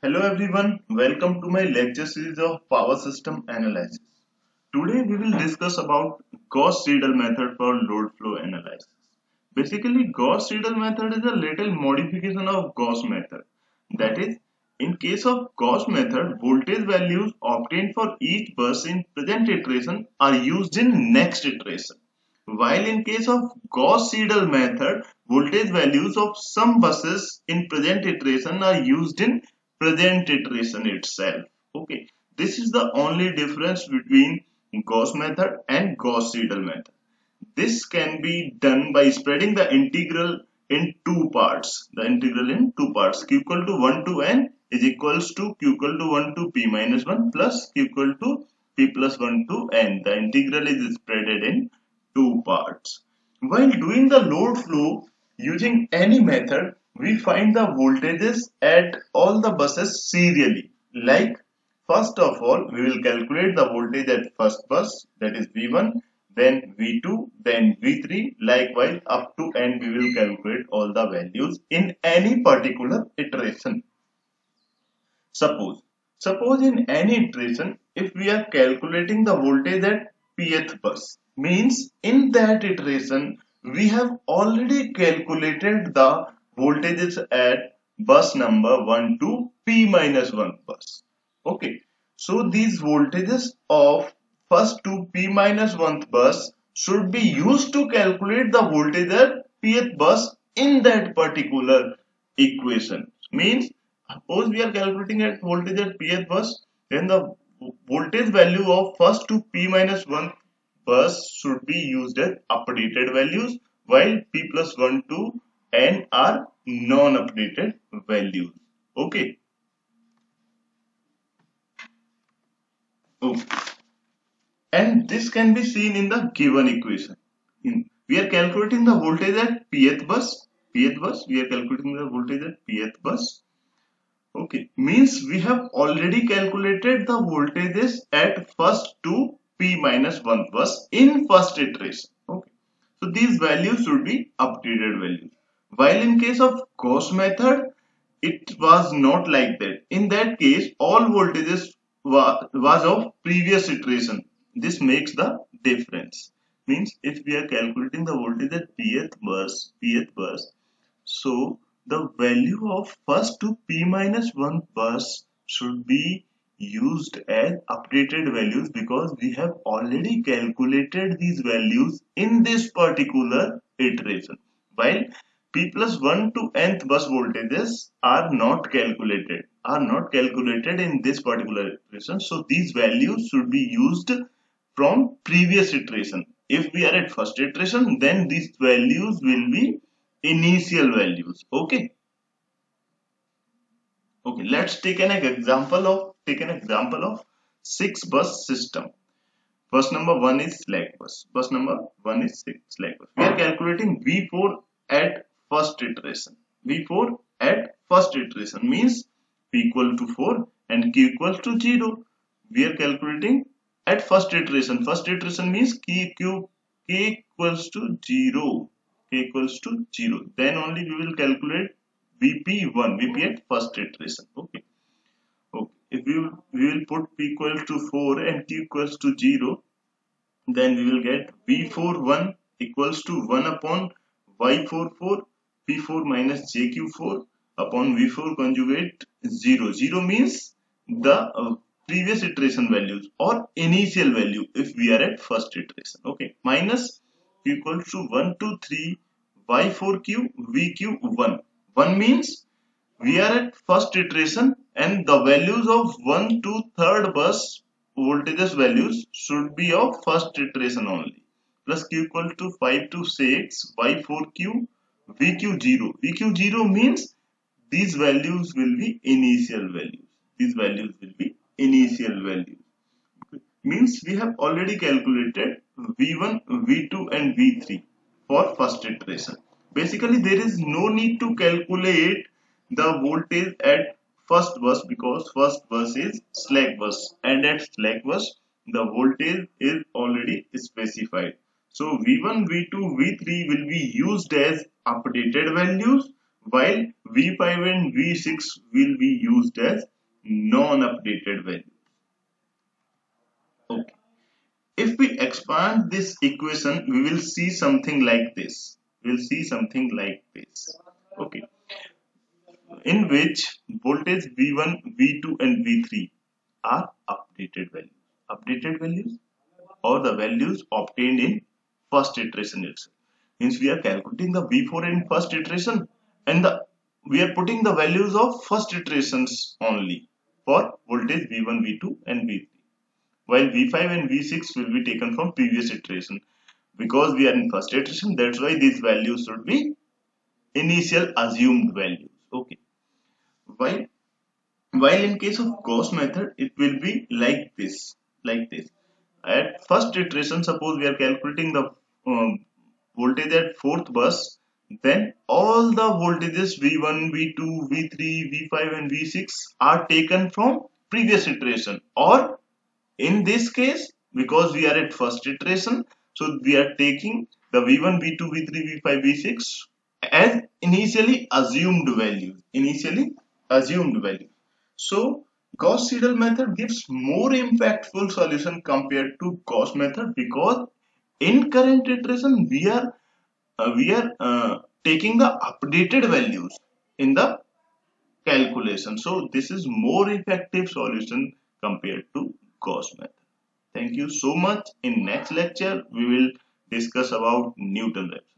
Hello everyone, welcome to my lecture series of power system analysis. Today we will discuss about Gauss-Seidel method for load flow analysis. Basically Gauss-Seidel method is a little modification of Gauss method. That is, in case of Gauss method, voltage values obtained for each bus in present iteration are used in next iteration. While in case of Gauss-Seidel method, voltage values of some buses in present iteration are used in present iteration itself. Okay, this is the only difference between Gauss method and Gauss-Seidel method. This can be done by spreading the integral in two parts. The integral in two parts. Q equal to 1 to n is equals to Q equal to 1 to p minus 1 plus Q equal to p plus 1 to n. The integral is spreaded in two parts. While doing the load flow using any method, we find the voltages at all the buses serially. Like first of all, we will calculate the voltage at first bus that is V1, then V2, then V3. Likewise, up to n we will calculate all the values in any particular iteration. Suppose, suppose in any iteration, if we are calculating the voltage at pth bus, means in that iteration we have already calculated the voltages at bus number 1 to p minus 1 bus. Okay. So these voltages of first to p minus 1 bus should be used to calculate the voltage at pth bus in that particular equation. Means suppose we are calculating at voltage at pth bus then the voltage value of first to p minus 1 bus should be used as updated values while p plus 1 to n are non-updated values. Okay. And this can be seen in the given equation. In, we are calculating the voltage at pth bus. pth bus. We are calculating the voltage at pth bus. Okay. Means we have already calculated the voltages at first two p minus 1 bus in first iteration. Okay. So these values should be updated values. While in case of Gauss method, it was not like that. In that case, all voltages was of previous iteration. This makes the difference. Means if we are calculating the voltage at pth bus, pth bus, so the value of first to p minus 1 bus should be used as updated values because we have already calculated these values in this particular iteration while p plus 1 to nth bus voltages are not calculated are not calculated in this particular iteration so these values should be used from previous iteration. If we are at first iteration then these values will be initial values. Okay? Okay let's take an example of take an example of six bus system. Bus number one is slack bus. Bus number one is six slack bus. We are calculating v4 at first iteration. V4 at first iteration means p equal to 4 and q equals to 0 we are calculating at first iteration. First iteration means q, q k equals to 0 k equals to 0 then only we will calculate vp1 vp at first iteration. Okay. Okay. if we, we will put p equals to 4 and q equals to 0 then we will get v41 equals to 1 upon y44 p4 minus jq4 upon v4 conjugate 0 0 means the uh, previous iteration values or initial value if we are at first iteration. Okay. Minus q equals to 1 to 3 y4q vq1 1 means we are at first iteration and the values of 1 to 3rd bus voltages values should be of first iteration only. Plus q equal to 5 to 6 y4q vq0 vq0 means these values will be initial values. These values will be initial values. Means we have already calculated v1 v2 and v3 for first iteration. Basically there is no need to calculate the voltage at first bus because first bus is slack bus and at slack bus the voltage is already specified. So V1, V2, V3 will be used as updated values while V5 and V6 will be used as non-updated values. Okay. If we expand this equation, we will see something like this. We will see something like this. Okay. In which voltage V1, V2 and V3 are updated values. Updated values or the values obtained in first iteration itself. Means we are calculating the V4 in first iteration and the we are putting the values of first iterations only for voltage V1, V2 and V3 while V5 and V6 will be taken from previous iteration. Because we are in first iteration that's why these values should be initial assumed values. Okay. While while in case of Gauss method it will be like this like this at first iteration suppose we are calculating the um, voltage at fourth bus then all the voltages V1, V2, V3, V5 and V6 are taken from previous iteration. Or in this case because we are at first iteration so we are taking the V1, V2, V3, V5, V6 as initially assumed values initially assumed value. So Gauss Seidel method gives more impactful solution compared to Gauss method because in current iteration we are uh, we are uh, taking the updated values in the calculation. So this is more effective solution compared to Gauss method. Thank you so much. In next lecture we will discuss about Newton raphson